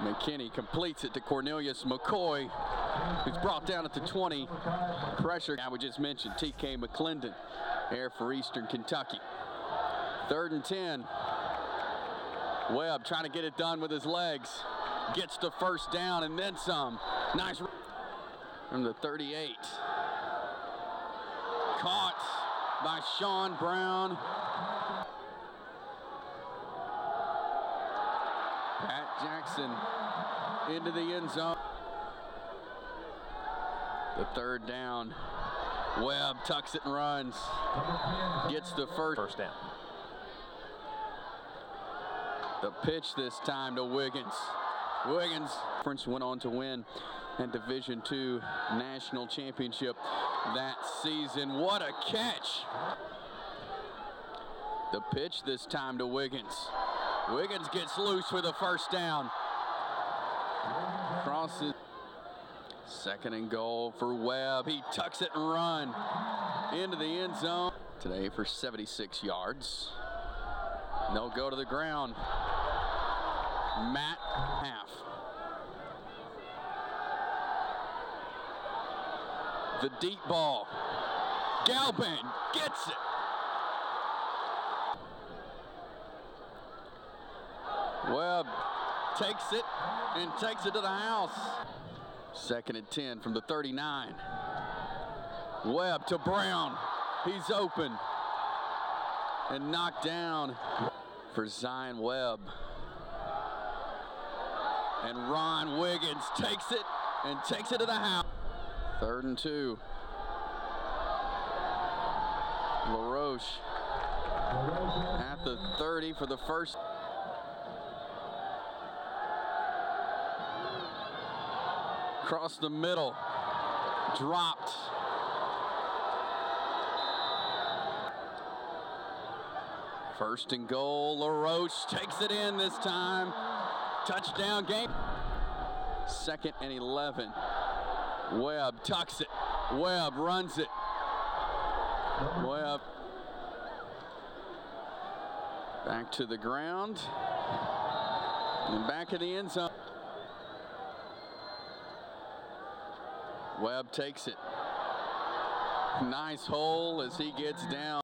McKinney completes it to Cornelius McCoy, who's brought down at the 20. Pressure, I would just mention TK McClendon here for Eastern Kentucky. Third and 10. Webb trying to get it done with his legs. Gets the first down and then some. Nice from the 38. Caught by Sean Brown. Pat Jackson into the end zone. The third down. Webb tucks it and runs. Gets the first. First down. The pitch this time to Wiggins. Wiggins Prince went on to win a Division II national championship that season. What a catch! The pitch this time to Wiggins. Wiggins gets loose with a first down. Crosses. Second and goal for Webb. He tucks it and run into the end zone. Today for 76 yards. They'll go to the ground. Matt Half. The deep ball. Galban gets it. Webb takes it and takes it to the house. Second and 10 from the 39. Webb to Brown. He's open and knocked down for Zion Webb. And Ron Wiggins takes it and takes it to the house. Third and two. LaRoche at the 30 for the first. Across the middle. Dropped. First and goal. LaRoche takes it in this time. Touchdown game. Second and 11. Webb tucks it. Webb runs it. Webb back to the ground. And back in the end zone. Webb takes it. Nice hole as he gets down.